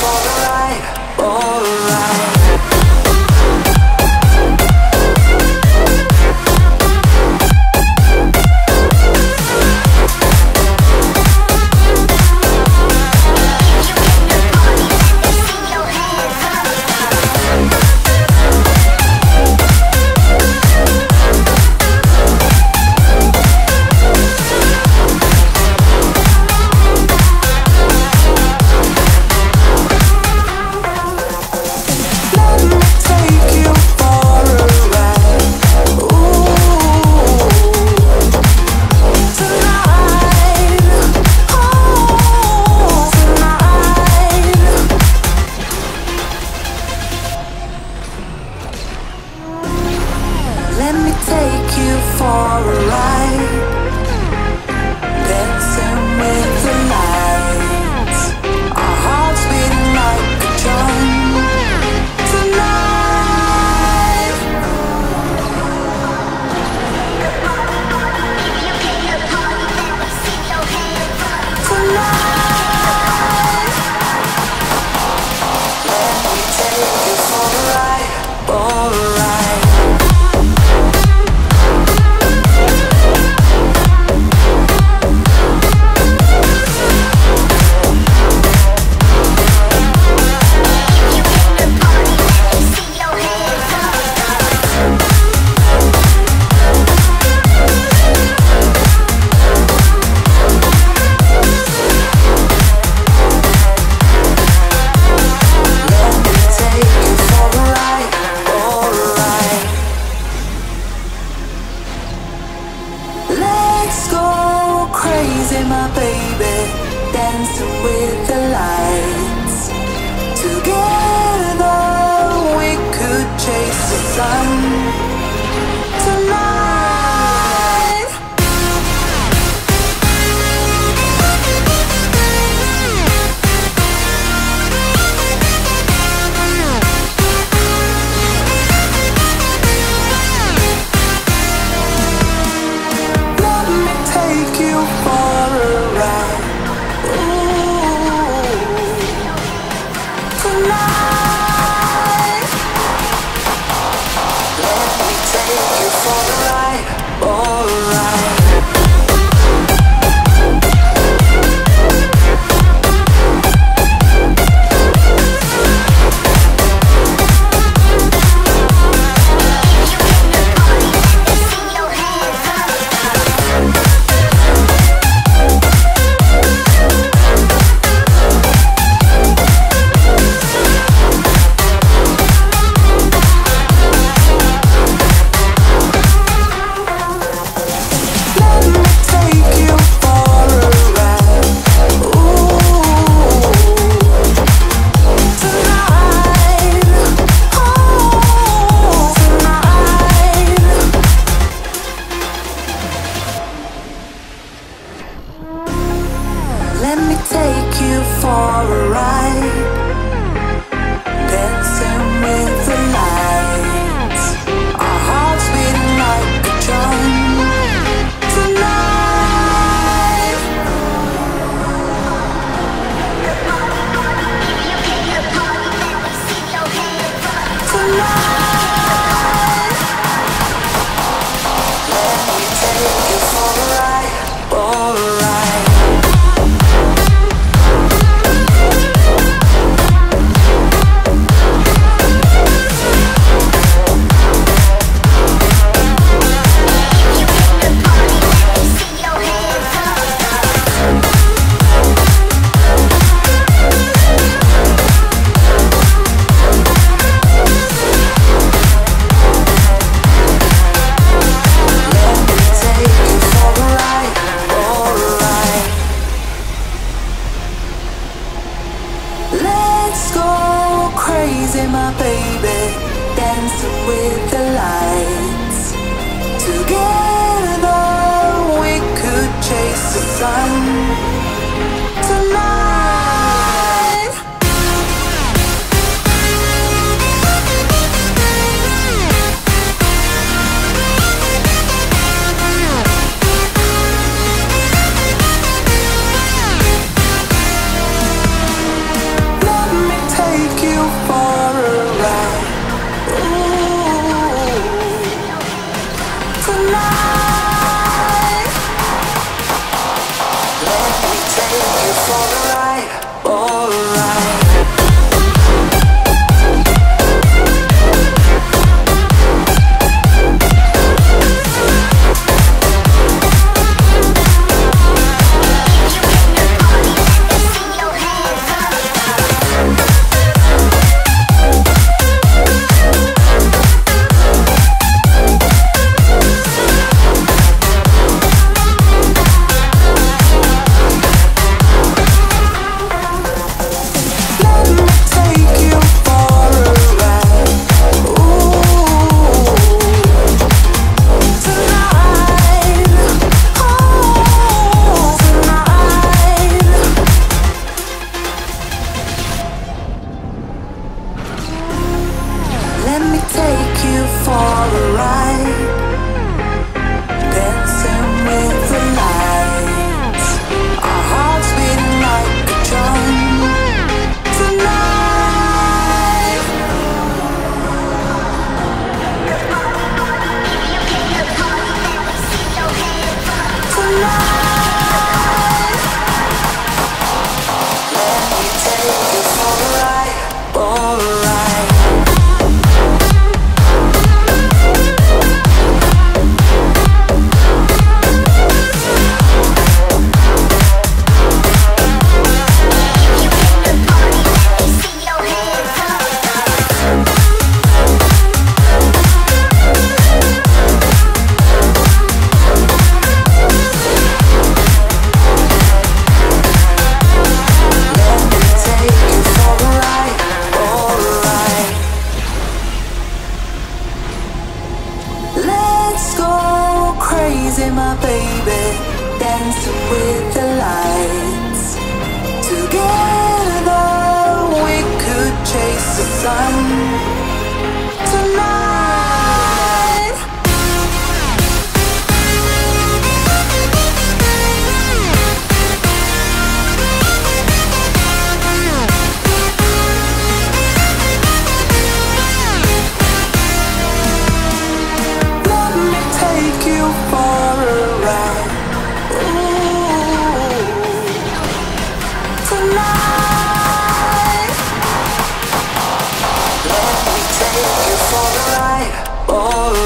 for the light, all right. for the right, alright. dancing, my baby, dancing with the lights. Together we could chase the sun. take you for the ride, alright. crazy, my baby, dancing with the lights. Together we could chase the sun. all